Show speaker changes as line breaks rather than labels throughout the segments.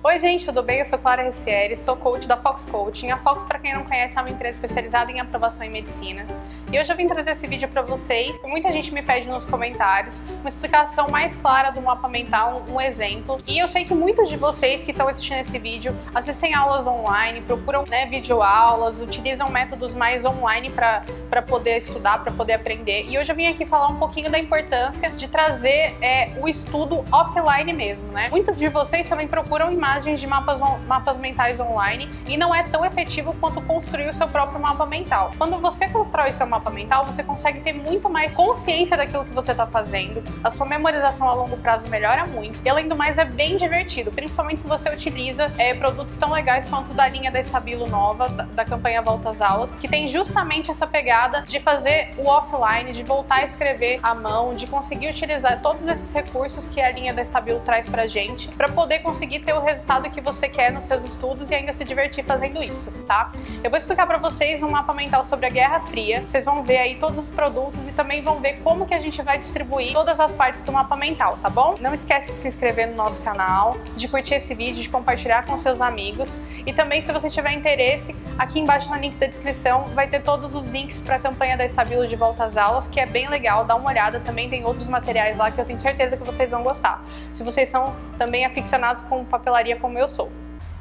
Oi, gente, tudo bem? Eu sou Clara Ricieri, sou coach da Fox Coaching. A Fox, para quem não conhece, é uma empresa especializada em aprovação em medicina. E hoje eu vim trazer esse vídeo para vocês. Muita gente me pede nos comentários uma explicação mais clara do mapa mental, um exemplo. E eu sei que muitos de vocês que estão assistindo esse vídeo assistem aulas online, procuram né, videoaulas, utilizam métodos mais online para poder estudar, para poder aprender. E hoje eu vim aqui falar um pouquinho da importância de trazer é, o estudo offline mesmo, né? Muitos de vocês também procuram imagens de mapas, mapas mentais online e não é tão efetivo quanto construir o seu próprio mapa mental. Quando você constrói seu mapa mental, você consegue ter muito mais consciência daquilo que você está fazendo, a sua memorização a longo prazo melhora muito e além do mais é bem divertido, principalmente se você utiliza é, produtos tão legais quanto da linha da Estabilo Nova, da, da campanha Volta às Aulas, que tem justamente essa pegada de fazer o offline, de voltar a escrever à mão, de conseguir utilizar todos esses recursos que a linha da Estabilo traz pra gente, para poder conseguir ter o resultado que você quer nos seus estudos e ainda se divertir fazendo isso, tá? Eu vou explicar para vocês um mapa mental sobre a Guerra Fria. Vocês vão ver aí todos os produtos e também vão ver como que a gente vai distribuir todas as partes do mapa mental, tá bom? Não esquece de se inscrever no nosso canal, de curtir esse vídeo, de compartilhar com seus amigos e também se você tiver interesse, aqui embaixo no link da descrição vai ter todos os links para a campanha da Estabilo de volta às aulas, que é bem legal, dá uma olhada, também tem outros materiais lá que eu tenho certeza que vocês vão gostar. Se vocês são também aficionados com papelaria como eu sou.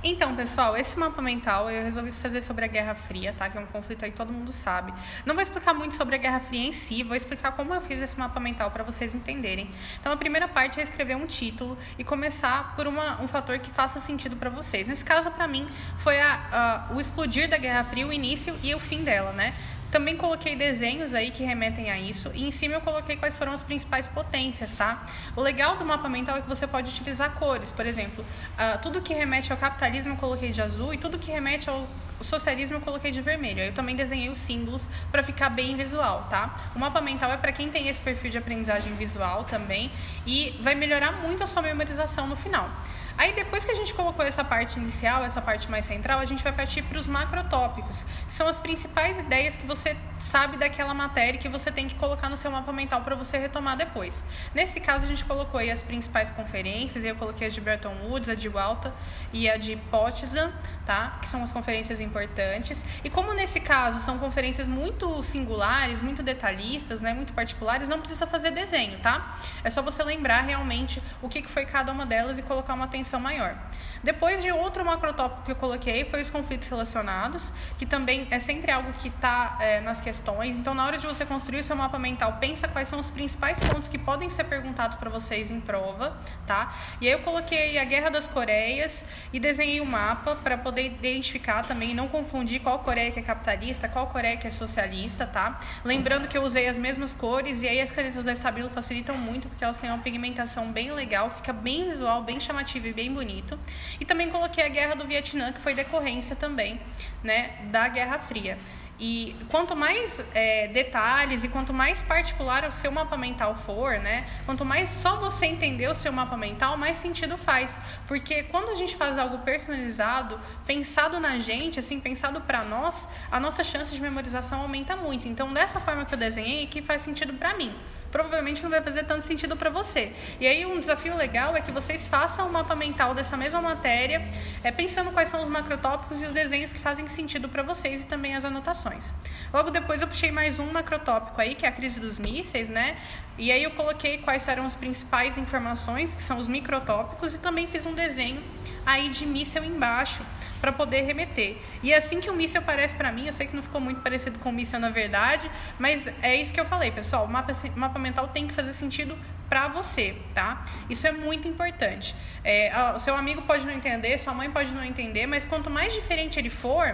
Então, pessoal, esse mapa mental eu resolvi fazer sobre a Guerra Fria, tá? Que é um conflito aí que todo mundo sabe. Não vou explicar muito sobre a Guerra Fria em si, vou explicar como eu fiz esse mapa mental para vocês entenderem. Então, a primeira parte é escrever um título e começar por uma, um fator que faça sentido para vocês. Nesse caso, para mim, foi a, a, o explodir da Guerra Fria, o início e o fim dela, né? Também coloquei desenhos aí que remetem a isso e em cima eu coloquei quais foram as principais potências, tá? O legal do mapa mental é que você pode utilizar cores, por exemplo, uh, tudo que remete ao capitalismo eu coloquei de azul e tudo que remete ao socialismo eu coloquei de vermelho. Eu também desenhei os símbolos para ficar bem visual, tá? O mapa mental é para quem tem esse perfil de aprendizagem visual também e vai melhorar muito a sua memorização no final. Aí depois que a gente colocou essa parte inicial, essa parte mais central, a gente vai partir para os macrotópicos, que são as principais ideias que você sabe daquela matéria que você tem que colocar no seu mapa mental para você retomar depois. Nesse caso, a gente colocou aí as principais conferências, eu coloquei a de Bretton Woods, a de Walta e a de Potsdam, tá? Que são as conferências importantes. E como nesse caso são conferências muito singulares, muito detalhistas, né, muito particulares, não precisa fazer desenho, tá? É só você lembrar realmente o que foi cada uma delas e colocar uma atenção atenção maior. Depois de outro macrotópico que eu coloquei foi os conflitos relacionados, que também é sempre algo que está é, nas questões. Então, na hora de você construir o seu mapa mental, pensa quais são os principais pontos que podem ser perguntados para vocês em prova, tá? E aí eu coloquei a Guerra das Coreias e desenhei o um mapa para poder identificar também, não confundir qual Coreia que é capitalista, qual Coreia que é socialista, tá? Lembrando que eu usei as mesmas cores e aí as canetas da Estabilo facilitam muito porque elas têm uma pigmentação bem legal, fica bem visual, bem chamativo e bem bonito. E também coloquei a Guerra do Vietnã, que foi decorrência também né, da Guerra Fria. E quanto mais é, detalhes e quanto mais particular o seu mapa mental for, né? Quanto mais só você entender o seu mapa mental, mais sentido faz. Porque quando a gente faz algo personalizado, pensado na gente, assim, pensado para nós, a nossa chance de memorização aumenta muito. Então, dessa forma que eu desenhei, que faz sentido para mim provavelmente não vai fazer tanto sentido para você. E aí um desafio legal é que vocês façam um mapa mental dessa mesma matéria, é, pensando quais são os macrotópicos e os desenhos que fazem sentido para vocês e também as anotações. Logo depois eu puxei mais um macrotópico aí, que é a crise dos mísseis, né? E aí eu coloquei quais eram as principais informações, que são os microtópicos, e também fiz um desenho aí de míssel embaixo para poder remeter. E assim que o míssil aparece para mim, eu sei que não ficou muito parecido com o míssil na verdade, mas é isso que eu falei, pessoal. O mapa, mapa mental tem que fazer sentido para você, tá? Isso é muito importante. É, o seu amigo pode não entender, sua mãe pode não entender, mas quanto mais diferente ele for,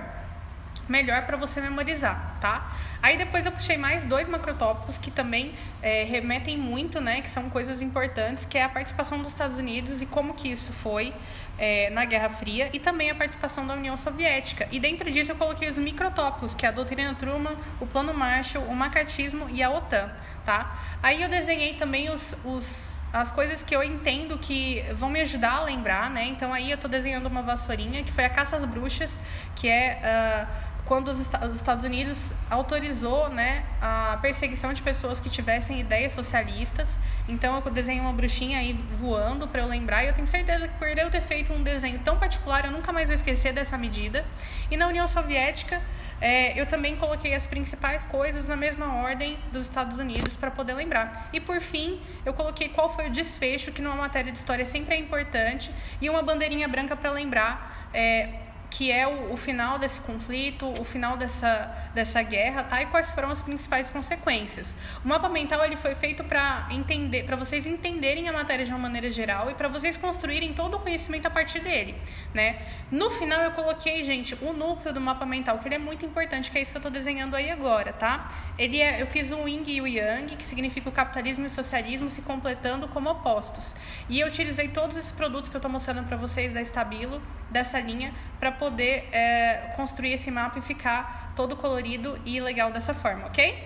melhor para você memorizar, tá? Aí depois eu puxei mais dois macrotópicos que também é, remetem muito, né? Que são coisas importantes, que é a participação dos Estados Unidos e como que isso foi é, na Guerra Fria e também a participação da União Soviética. E dentro disso eu coloquei os microtópicos, que é a doutrina Truman, o Plano Marshall, o macartismo e a OTAN, tá? Aí eu desenhei também os, os as coisas que eu entendo que vão me ajudar a lembrar, né? Então aí eu tô desenhando uma vassourinha, que foi a Caça às Bruxas, que é uh, quando os, Estados Unidos autorizou né, a perseguição de pessoas que tivessem ideias socialistas. Então eu desenhei uma bruxinha aí voando para eu lembrar e eu tenho certeza que por eu ter feito um desenho tão particular eu nunca mais vou esquecer dessa medida. E na União Soviética é, eu também coloquei as principais coisas na mesma ordem dos Estados Unidos para poder lembrar. E por fim, eu coloquei qual foi o desfecho, que numa matéria de história sempre é importante, e uma bandeirinha branca para lembrar. É, que é o, o, final desse conflito, o final dessa, dessa guerra, tá? E quais foram as principais consequências. O mapa mental ele foi feito para entender, para vocês entenderem a matéria de uma maneira geral e para vocês construírem todo o conhecimento a partir dele, né? No final eu coloquei, gente, o núcleo do mapa mental, que ele é muito importante, que é isso que eu estou desenhando aí agora, tá? Ele é, eu fiz um yin e o yang, que significa o capitalismo e o socialismo se completando como opostos. E eu utilizei todos esses produtos que eu estou mostrando para vocês da Estabilo, dessa linha, para poder é, construir esse mapa e ficar todo colorido e legal dessa forma, ok?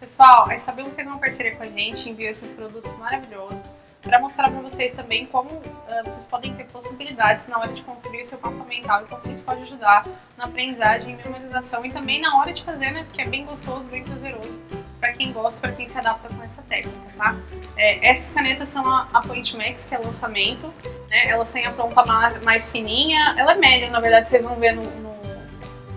Pessoal, a Estabilo fez uma parceria com a gente, enviou esses produtos maravilhosos para mostrar para vocês também como uh, vocês podem ter possibilidades na hora de construir o seu mapa mental e como isso pode ajudar na aprendizagem memorização e também na hora de fazer, né? Porque é bem gostoso, bem prazeroso para quem gosta, para quem se adapta com essa técnica, tá? É, essas canetas são a, a Point Max, que é lançamento, né? Têm a ponta mais, mais fininha, ela é média, na verdade, vocês vão ver no, no,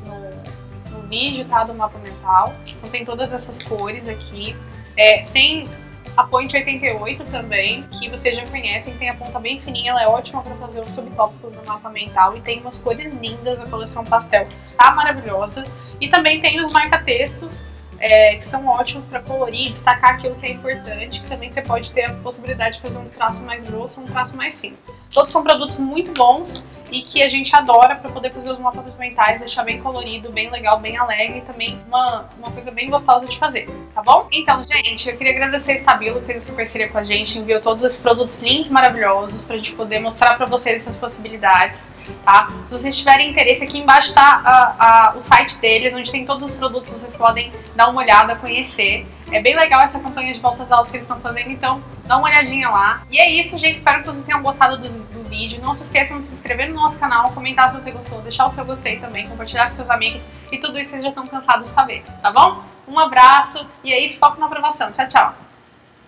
no, no vídeo, tá? Do mapa mental. Então tem todas essas cores aqui. É, tem a Point 88 também, que vocês já conhecem, tem a ponta bem fininha, ela é ótima para fazer os subtópicos do mapa mental e tem umas cores lindas, a coleção pastel tá maravilhosa. E também tem os marca-textos, é, que são ótimos para colorir, destacar aquilo que é importante, que também você pode ter a possibilidade de fazer um traço mais grosso, um traço mais fino. Todos são produtos muito bons e que a gente adora para poder fazer os mapas mentais, deixar bem colorido, bem legal, bem alegre e também uma, uma coisa bem gostosa de fazer, tá bom? Então, gente, eu queria agradecer a Estabilo que fez essa parceria com a gente, enviou todos esses produtos lindos, maravilhosos, pra gente poder mostrar para vocês essas possibilidades, tá? Se vocês tiverem interesse, aqui embaixo tá a, a, o site deles, onde tem todos os produtos, vocês podem dar uma olhada, conhecer. É bem legal essa campanha de voltas aulas que eles estão fazendo, então dá uma olhadinha lá. E é isso, gente. Espero que vocês tenham gostado do, do, vídeo. Não se esqueçam de se inscrever no nosso canal, comentar se você gostou, deixar o seu gostei também, compartilhar com seus amigos e tudo isso vocês já estão cansados de saber, tá bom? Um abraço e é isso, foco na aprovação. Tchau, tchau.